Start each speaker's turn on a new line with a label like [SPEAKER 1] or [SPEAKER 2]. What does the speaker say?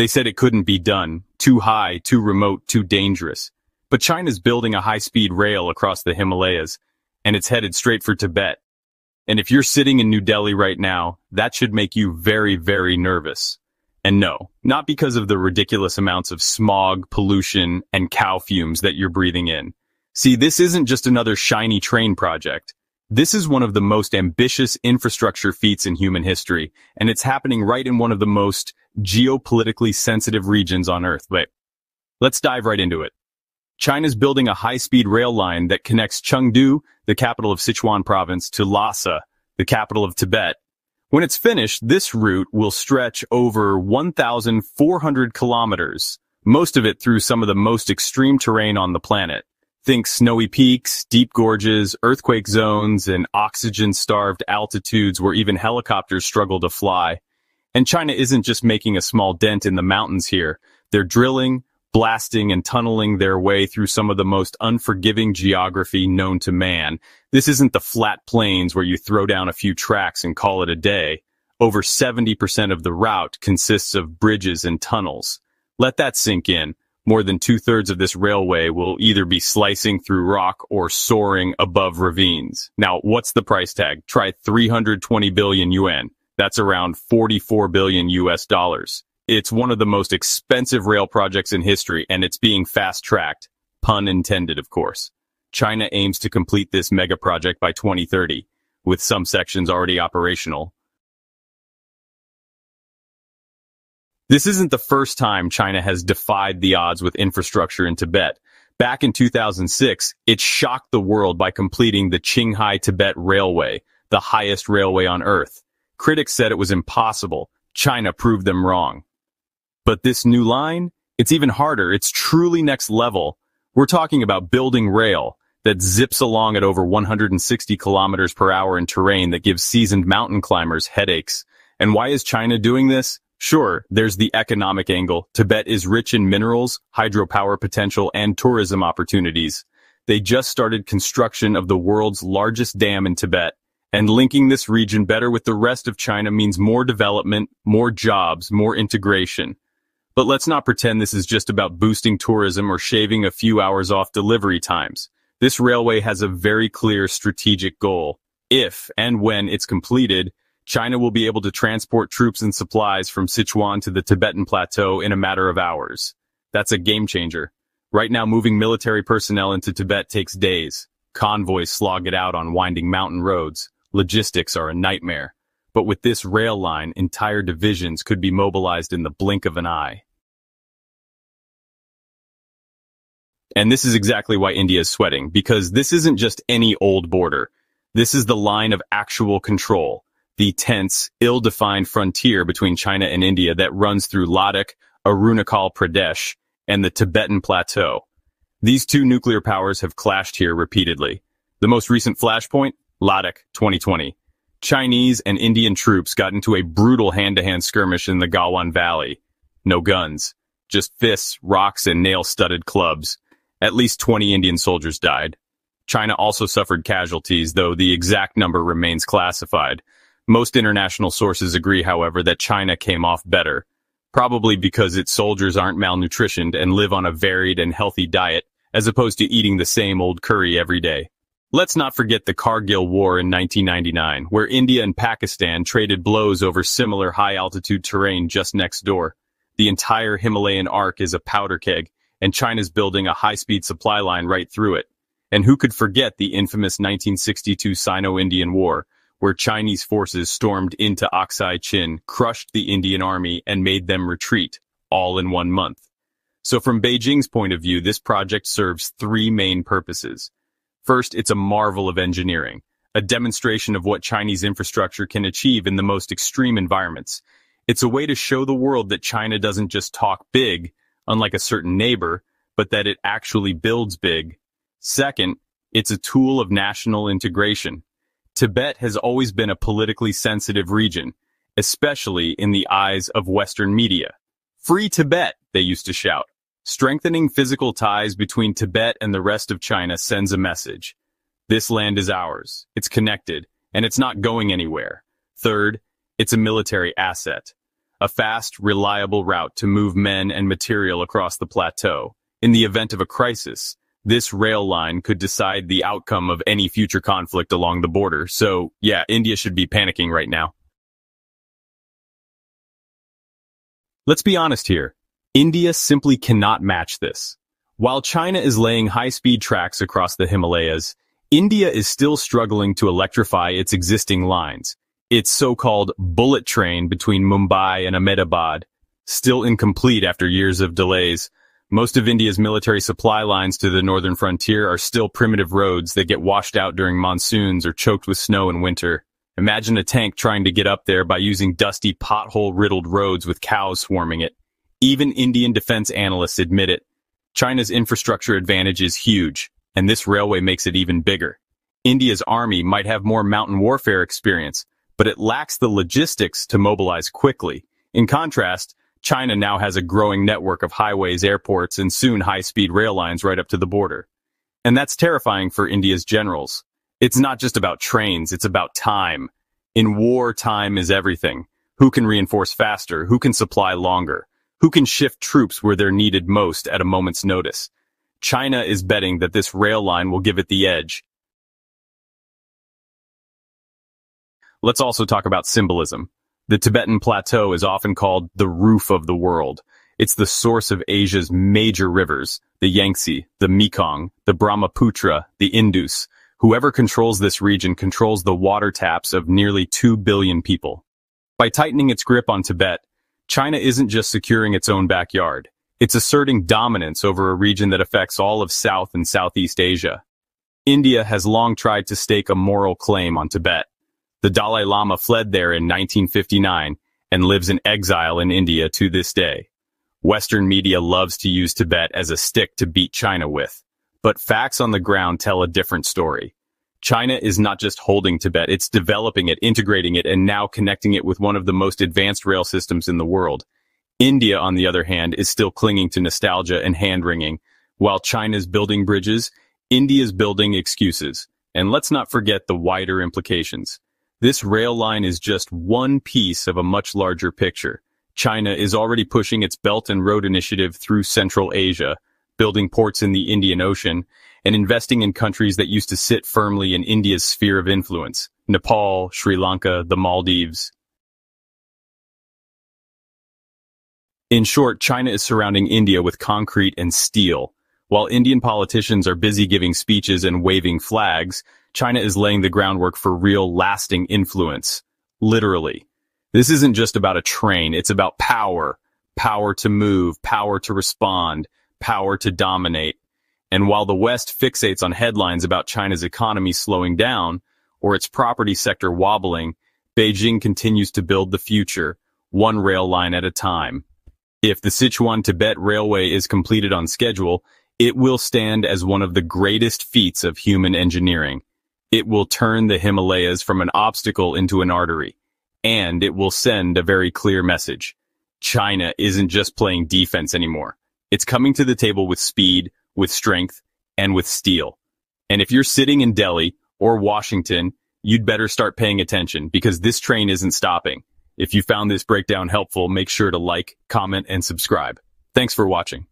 [SPEAKER 1] They said it couldn't be done. Too high, too remote, too dangerous. But China's building a high-speed rail across the Himalayas, and it's headed straight for Tibet. And if you're sitting in New Delhi right now, that should make you very, very nervous. And no, not because of the ridiculous amounts of smog, pollution, and cow fumes that you're breathing in. See, this isn't just another shiny train project. This is one of the most ambitious infrastructure feats in human history, and it's happening right in one of the most geopolitically sensitive regions on Earth. But let's dive right into it. China's building a high-speed rail line that connects Chengdu, the capital of Sichuan province, to Lhasa, the capital of Tibet. When it's finished, this route will stretch over 1,400 kilometers, most of it through some of the most extreme terrain on the planet. Think snowy peaks, deep gorges, earthquake zones, and oxygen-starved altitudes where even helicopters struggle to fly. And China isn't just making a small dent in the mountains here. They're drilling, blasting, and tunneling their way through some of the most unforgiving geography known to man. This isn't the flat plains where you throw down a few tracks and call it a day. Over 70% of the route consists of bridges and tunnels. Let that sink in more than two-thirds of this railway will either be slicing through rock or soaring above ravines. Now, what's the price tag? Try 320 billion yuan. That's around 44 billion US dollars. It's one of the most expensive rail projects in history, and it's being fast-tracked. Pun intended, of course. China aims to complete this mega project by 2030, with some sections already operational. This isn't the first time China has defied the odds with infrastructure in Tibet. Back in 2006, it shocked the world by completing the Qinghai-Tibet Railway, the highest railway on Earth. Critics said it was impossible. China proved them wrong. But this new line? It's even harder. It's truly next level. We're talking about building rail that zips along at over 160 kilometers per hour in terrain that gives seasoned mountain climbers headaches. And why is China doing this? Sure, there's the economic angle. Tibet is rich in minerals, hydropower potential, and tourism opportunities. They just started construction of the world's largest dam in Tibet, and linking this region better with the rest of China means more development, more jobs, more integration. But let's not pretend this is just about boosting tourism or shaving a few hours off delivery times. This railway has a very clear strategic goal. If and when it's completed, China will be able to transport troops and supplies from Sichuan to the Tibetan plateau in a matter of hours. That's a game changer. Right now, moving military personnel into Tibet takes days. Convoys slog it out on winding mountain roads. Logistics are a nightmare. But with this rail line, entire divisions could be mobilized in the blink of an eye. And this is exactly why India is sweating, because this isn't just any old border. This is the line of actual control the tense, ill-defined frontier between China and India that runs through Ladakh, Arunachal Pradesh, and the Tibetan Plateau. These two nuclear powers have clashed here repeatedly. The most recent flashpoint, Ladakh, 2020. Chinese and Indian troops got into a brutal hand-to-hand skirmish in the Galwan Valley. No guns, just fists, rocks, and nail-studded clubs. At least 20 Indian soldiers died. China also suffered casualties, though the exact number remains classified. Most international sources agree, however, that China came off better, probably because its soldiers aren't malnutritioned and live on a varied and healthy diet, as opposed to eating the same old curry every day. Let's not forget the Kargil War in 1999, where India and Pakistan traded blows over similar high-altitude terrain just next door. The entire Himalayan arc is a powder keg, and China's building a high-speed supply line right through it. And who could forget the infamous 1962 Sino-Indian War, where Chinese forces stormed into Aksai Chin, crushed the Indian army, and made them retreat, all in one month. So from Beijing's point of view, this project serves three main purposes. First, it's a marvel of engineering, a demonstration of what Chinese infrastructure can achieve in the most extreme environments. It's a way to show the world that China doesn't just talk big, unlike a certain neighbor, but that it actually builds big. Second, it's a tool of national integration, Tibet has always been a politically sensitive region, especially in the eyes of Western media. Free Tibet, they used to shout. Strengthening physical ties between Tibet and the rest of China sends a message. This land is ours, it's connected, and it's not going anywhere. Third, it's a military asset. a fast, reliable route to move men and material across the plateau. In the event of a crisis, this rail line could decide the outcome of any future conflict along the border. So, yeah, India should be panicking right now. Let's be honest here. India simply cannot match this. While China is laying high-speed tracks across the Himalayas, India is still struggling to electrify its existing lines. Its so-called bullet train between Mumbai and Ahmedabad, still incomplete after years of delays, most of India's military supply lines to the northern frontier are still primitive roads that get washed out during monsoons or choked with snow in winter. Imagine a tank trying to get up there by using dusty, pothole-riddled roads with cows swarming it. Even Indian defense analysts admit it. China's infrastructure advantage is huge, and this railway makes it even bigger. India's army might have more mountain warfare experience, but it lacks the logistics to mobilize quickly. In contrast, China now has a growing network of highways, airports, and soon high-speed rail lines right up to the border. And that's terrifying for India's generals. It's not just about trains, it's about time. In war, time is everything. Who can reinforce faster? Who can supply longer? Who can shift troops where they're needed most at a moment's notice? China is betting that this rail line will give it the edge. Let's also talk about symbolism. The Tibetan Plateau is often called the roof of the world. It's the source of Asia's major rivers, the Yangtze, the Mekong, the Brahmaputra, the Indus. Whoever controls this region controls the water taps of nearly 2 billion people. By tightening its grip on Tibet, China isn't just securing its own backyard. It's asserting dominance over a region that affects all of South and Southeast Asia. India has long tried to stake a moral claim on Tibet. The Dalai Lama fled there in 1959 and lives in exile in India to this day. Western media loves to use Tibet as a stick to beat China with. But facts on the ground tell a different story. China is not just holding Tibet, it's developing it, integrating it, and now connecting it with one of the most advanced rail systems in the world. India, on the other hand, is still clinging to nostalgia and hand-wringing. While China's building bridges, India's building excuses. And let's not forget the wider implications. This rail line is just one piece of a much larger picture. China is already pushing its Belt and Road Initiative through Central Asia, building ports in the Indian Ocean, and investing in countries that used to sit firmly in India's sphere of influence, Nepal, Sri Lanka, the Maldives. In short, China is surrounding India with concrete and steel. While Indian politicians are busy giving speeches and waving flags, China is laying the groundwork for real lasting influence. Literally. This isn't just about a train, it's about power. Power to move, power to respond, power to dominate. And while the West fixates on headlines about China's economy slowing down, or its property sector wobbling, Beijing continues to build the future, one rail line at a time. If the Sichuan-Tibet Railway is completed on schedule, it will stand as one of the greatest feats of human engineering. It will turn the Himalayas from an obstacle into an artery. And it will send a very clear message. China isn't just playing defense anymore. It's coming to the table with speed, with strength, and with steel. And if you're sitting in Delhi or Washington, you'd better start paying attention because this train isn't stopping. If you found this breakdown helpful, make sure to like, comment, and subscribe. Thanks for watching.